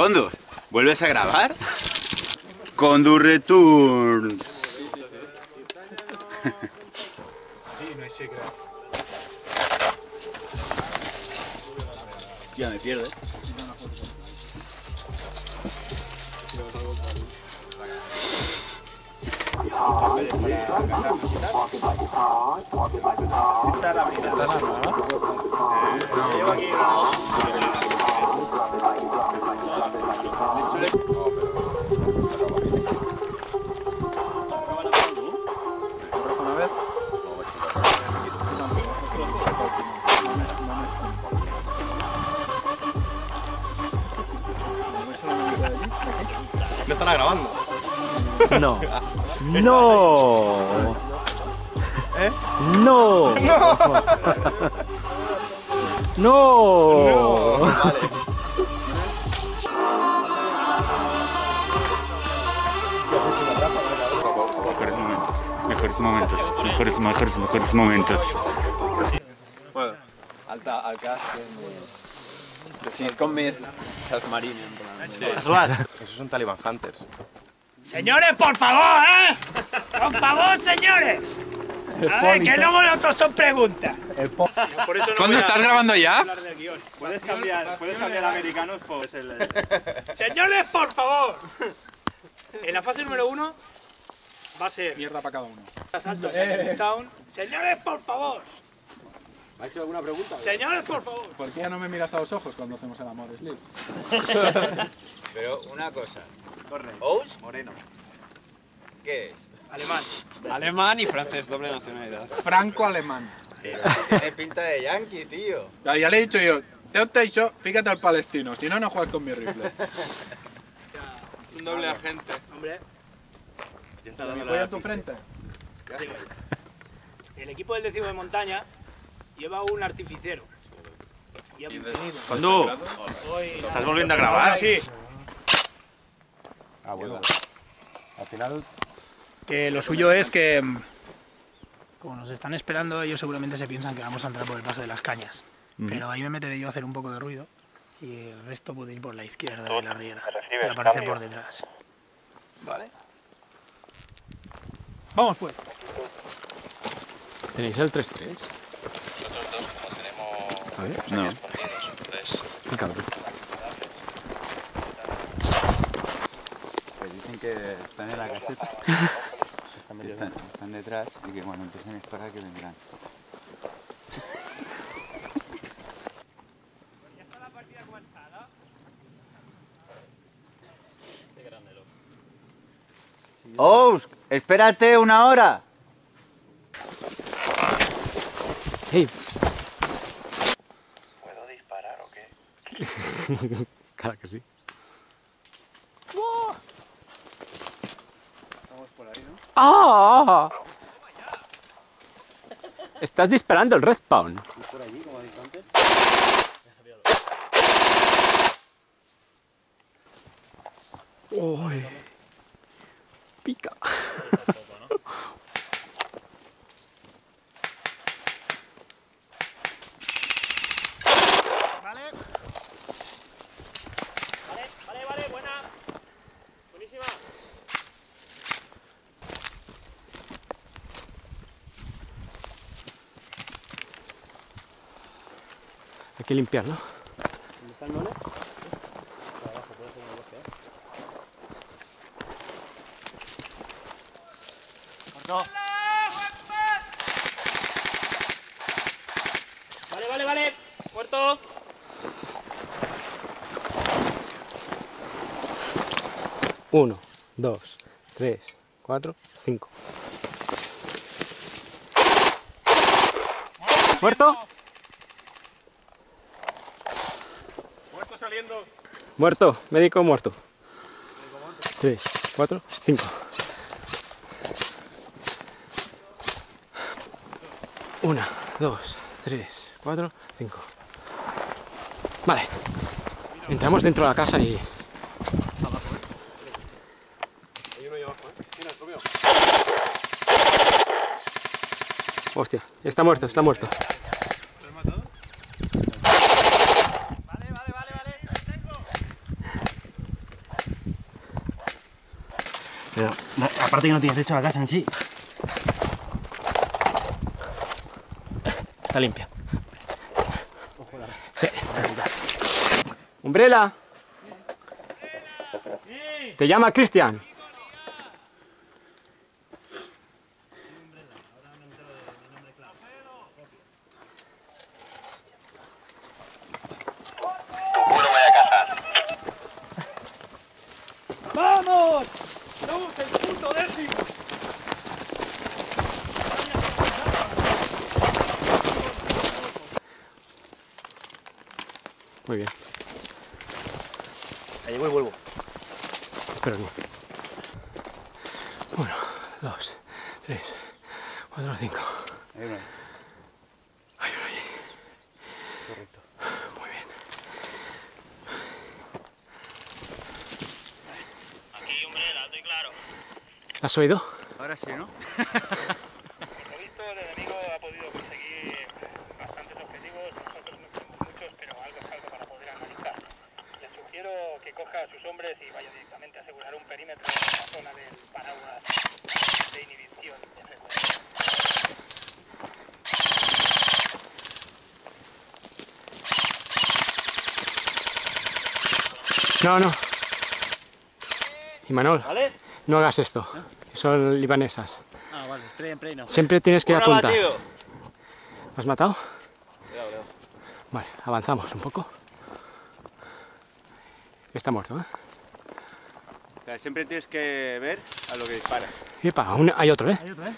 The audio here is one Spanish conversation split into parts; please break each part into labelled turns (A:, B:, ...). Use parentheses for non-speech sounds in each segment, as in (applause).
A: Condu, ¿vuelves a grabar? Condu Returns. (laughs) Ya me pierde.
B: No
C: No. No.
B: ¿Eh?
C: No. No.
A: Mejores momentos, mejores momentos, mejores, mejores, mejores momentos.
D: Bueno, alta, al cas és més... Sí, és com més sasmarine, en plan.
B: Esos son Taliban Hunters.
E: Señores, por favor, ¿eh? Por favor, señores. A ver, que luego los otros son preguntas. Por eso no
A: ¿Cuándo estás grabando ya?
E: hablar del guion. Puedes cambiar, puedes cambiar americanos por el... Señores, por favor. En la fase número uno va a ser
D: Mierda para cada uno.
E: asaltos en Town. Señores, por favor.
D: ¿Me ha hecho alguna pregunta?
E: Señores, por favor.
F: ¿Por qué ya no me miras a los ojos cuando hacemos el amor, Slip? (laughs)
A: Pero una cosa. ¿Ous?
D: Moreno.
A: ¿Qué es?
E: Alemán.
D: Alemán y francés, doble nacionalidad.
F: Franco-alemán.
A: Tiene pinta de yankee, tío.
F: Ya, ya le he dicho yo, te te he dicho, fíjate al palestino, si no, no juegas con mi rifle. (laughs)
B: Es un doble agente.
E: Hombre,
B: Ya está
F: ¿Me voy a tu frente?
E: el equipo del décimo de montaña lleva un
A: Condu,
E: Hoy-
A: ¿estás volviendo a grabar?
E: Sí.
B: Ah, bueno. Al final,
E: Que lo suyo es que, mm, como nos están esperando, ellos seguramente se piensan que vamos a entrar por el paso de las cañas. Pero ahí me meteré yo a hacer un poco de ruido y el resto puede ir por la izquierda de la riera. Y aparece por detrás. ¿Vale? Vamos pues.
C: ¿Tenéis el 3-3?
A: No.
C: Qué cabrón.
A: Pues dicen que están en la caseta. (laughs) Están, están detrás y que cuando empiecen a disparar que vendrán. ¡Ous! ¡Espérate una hora!
C: Hey.
B: ¿puedo disparar o qué? (laughs)
C: Claro que sí. ¡Ah! (laughs) Estás disparando el respawn. Uy. Pica. Hay que limpiarlo.
E: Vale, vale, vale. Muerto.
C: Uno, dos, tres, cuatro, cinco. ¿Muerto?
E: Muerto saliendo.
C: Muerto, médico muerto. Tres, cuatro, cinco. Una, dos, tres, cuatro, cinco. Vale. Entramos dentro de la casa y. Hostia, está muerto, está muerto.
G: Pero, no, aparte que no tienes derecho a la casa en sí.
C: Está limpia. Sí. Umbrella. Te llama Cristian.
G: 2, 3, 4,
C: 5. Hay uno Hay uno allí.
A: Correcto.
C: Muy bien.
B: Aquí, hombre, la estoy claro.
C: ¿La has oído?
A: Ahora sí, ¿no? (laughs)
B: Por lo visto, el enemigo ha podido conseguir bastantes objetivos. Nosotros no tenemos muchos, pero algo es algo para poder analizar. Les sugiero que coja a sus hombres y vaya directamente a asegurar un perímetro en la zona del paraguas de inhibición.
C: No, no. Y Manol,
G: ¿Vale?
C: no hagas esto. Son libanesas.
G: Ah, vale. Play, play, no.
C: Siempre tienes que apuntar.
A: abatido.
C: ¿Lo has matado?
A: Cuidado, cuidado.
C: Vale, avanzamos un poco. Está muerto, ¿eh?
A: Sea, siempre tienes que ver a lo que disparas.
C: Epa, aún hay otro, ¿eh?
G: Hay otro, ¿eh?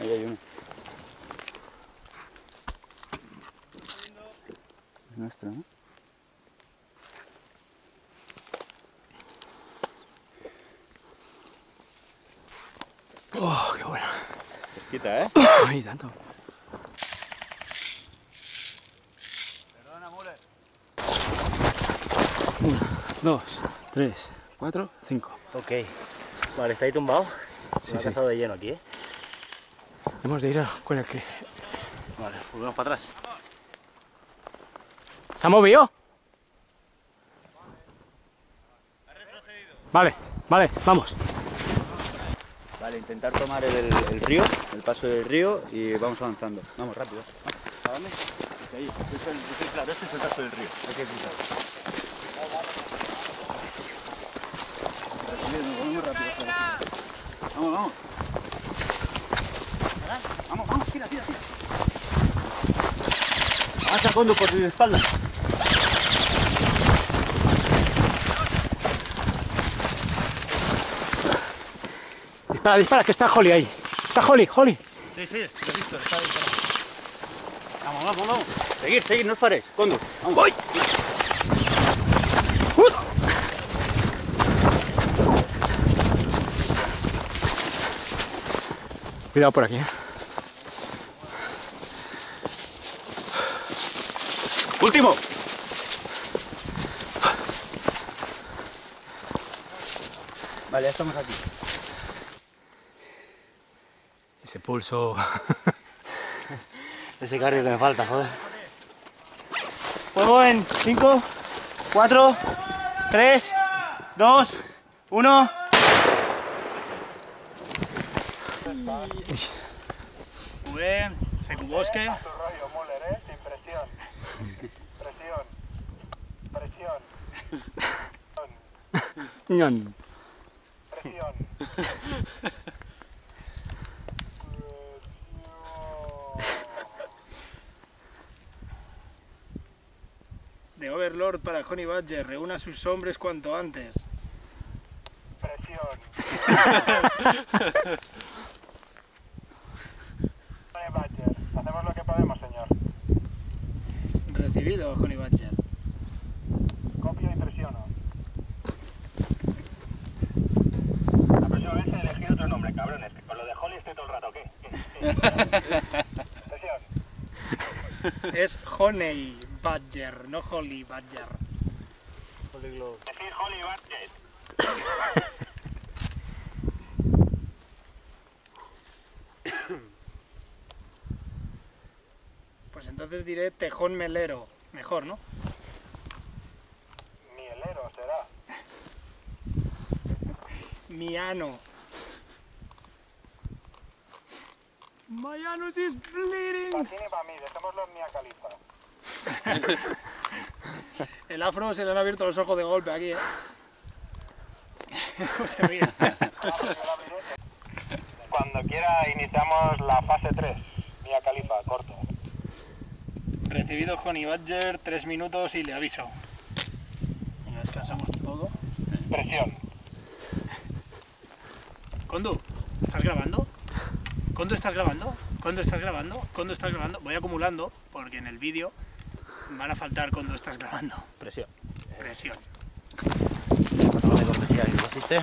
A: Ahí hay uno. Es nuestro, ¿no?
C: Oh, qué bueno.
A: Pesquita, ¿eh?
C: Ay, tanto. Uno, dos, tres, cuatro, cinco.
G: Ok. Vale, está ahí tumbado.
C: Sí,
G: Se ha
C: sí.
G: cazado de lleno aquí, ¿eh?
C: Hemos de ir a- con el que...
G: Vale, volvemos para atrás.
C: ¿Se ha movido? Vale, vale, vamos.
A: Vale, intentar tomar el, el río, el paso del río y vamos avanzando. Vamos, rápido. ¿A dónde? Ahí. Es el, es el- claro, ese es el paso del río. Hay que cruzar. Nos vamos rápido. Vamos, vamos. Vamos, vamos, tira, tira, tira. Avanza, Condo, por tu espalda.
C: Dispara, dispara, que está Holly ahí. Está Holly, Holly.
G: Sí, sí, lo he visto, está ahí.
A: Vamos, vamos, vamos. Seguir, seguir, no os paréis. Condo, vamos.
C: ¡Voy! ¡Uh! Cuidado por aquí.
A: Último. Vale, ya estamos aquí.
C: Ese pulso. (laughs)
G: Ese cardio que me falta, joder. Fuego en 5, 4, 3, 2, 1.
E: V, CQ Bosque.
B: rollo, Müller, ¿eh? Sin presión. Presión. Presión.
C: Ñon.
B: Presión.
E: De Overlord para Honey Badger. Reúna a sus hombres cuanto antes.
B: Presión. (laughs) Honey Badger, hacemos lo que podemos, señor.
E: Recibido, Honey Badger.
B: Copio y presiono. La próxima vez he elegido otro nombre, cabrones, que con lo de Holly estoy todo el rato, ¿qué? Presión.
E: Es Honey Badger, no Holly Badger.
B: Decir Holly Badger.
E: Pues entonces diré Tejón Melero. Mejor, ¿no?
B: Mielero será.
E: Mi My anus is bleeding.
B: Tiene para mí, dejémoslo en Mia Khalifa. (laughs)
E: El afro se le han abierto los ojos de golpe aquí, ¿eh? ¿Cómo se ríe?
B: Cuando quiera iniciamos la fase 3. Mia Khalifa, corto.
E: Recibido Honey Badger, tres minutos y le aviso. Venga, descansamos todo.
B: Presión.
E: Condu, ¿estás grabando? Condu, ¿estás grabando? Condu, ¿estás grabando? Condu, ¿estás grabando? Voy acumulando porque en el vídeo van a faltar cuando estás grabando.
G: Presión.
E: Presión.
G: Vamos de cortesía, ¿no existe?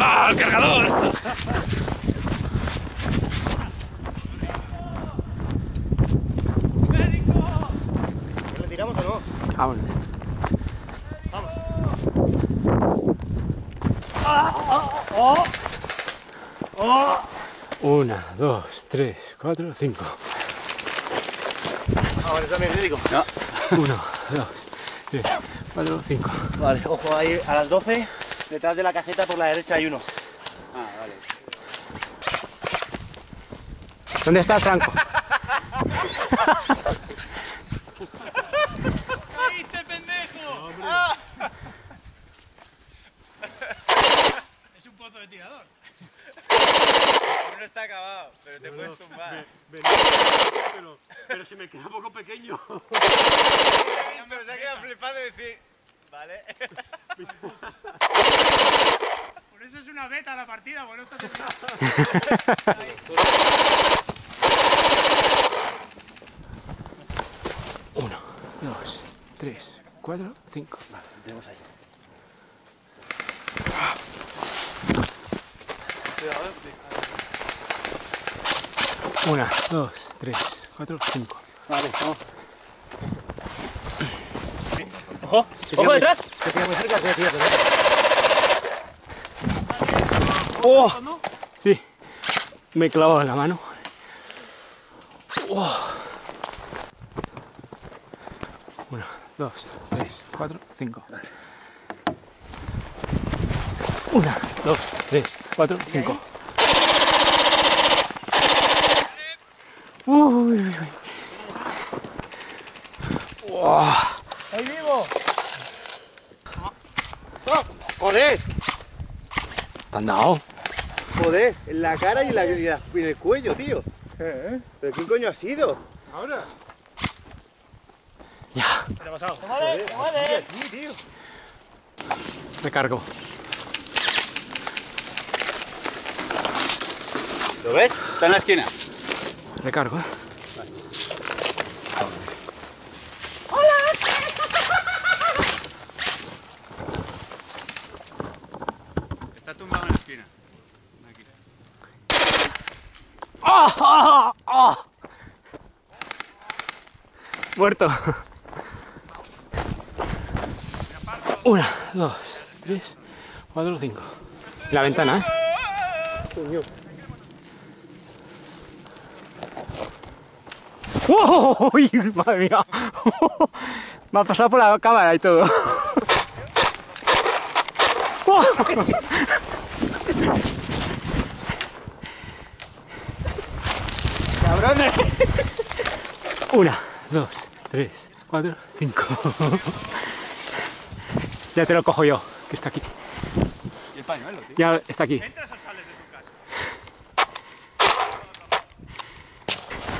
E: ¡Ah, el cargador!
G: ¿Le tiramos o no?
C: Vámonos. Una, dos, tres, cuatro, cinco.
G: Ah, vale, también médico.
C: Uno, dos, tres, cuatro, cinco.
G: Vale, ojo ahí a las 12, detrás de la caseta por la derecha hay uno.
A: Ah, vale.
C: ¿Dónde está Franco? (laughs)
E: Es un pozo de tirador.
A: No está acabado, pero te puedes tumbar.
C: Pero, pero se me queda un poco pequeño.
A: Pero se ha quedado flipando y decir, vale.
E: Por eso es una porque no está.
C: Uno, dos, tres, cuatro, cinco.
G: Vale, tenemos ahí.
C: Una, dos, tres, cuatro, cinco.
G: Vale, vamos.
E: ¡Ojo! ¡Ojo detrás!
G: Se tira muy cerca, se tira muy cerca.
C: ¡Oh! Sí, me he clavado en la mano. ¡Oh! Uno, dos, tres, cuatro, cinco. Una, dos, tres, cuatro, cinco. Uy, uy, uy. ¡Wow!
G: ¡Ahí vivo! ¡Oh! ¡Joder!
C: ¿Te han dado?
G: Joder, en la cara y en, la, y la- y en el cuello, tío. ¿Pero quién coño ha sido?
C: Ya,
E: ¿Qué te ha pasado?
G: Joder, aquí, tío.
C: me cargo.
A: ¿Lo ves? Está en la esquina.
C: Me cargo, ¿eh?
A: Está tumbado en la esquina. Aquí.
C: ¡Ah! (laughs) ¡Ah! Muerto. Una, dos, tres, cuatro, cinco. La ventana, ¿eh? ¡Oh! ¡Uy, madre mía! Me ha pasado por la cámara y todo. ¡Oh! Una, dos, tres, cuatro, cinco. ya te lo cojo yo, que está aquí.
A: Y el pañuelo, tío.
C: Ya está aquí.
E: ¿Entras o sales de tu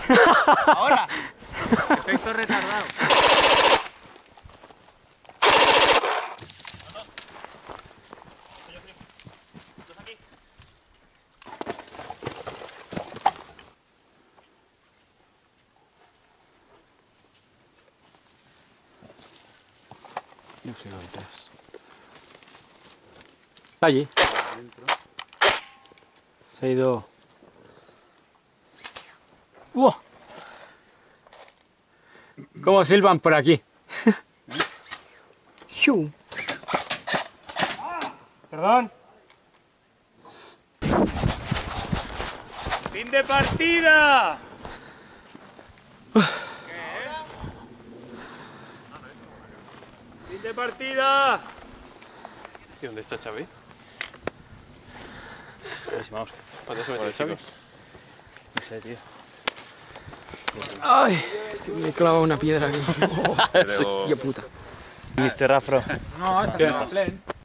E: casa?
A: ¡Ahora! Efecto retardado.
C: No sé dónde estás. Está allí. Se ha ido. ¡Uah! ¿Cómo silban por aquí? (laughs)
G: Perdón.
E: ¡Fin de partida!
C: De partida!
D: ¿Y dónde está Xavi?
A: A ver si vamos.
D: ¿Cuándo se metió Xavi?
A: No sé, tío.
C: ¡Ay! Me clava una piedra aquí. (laughs) ¡Qué puta!
A: Mister Afro.
F: No, está en la plen.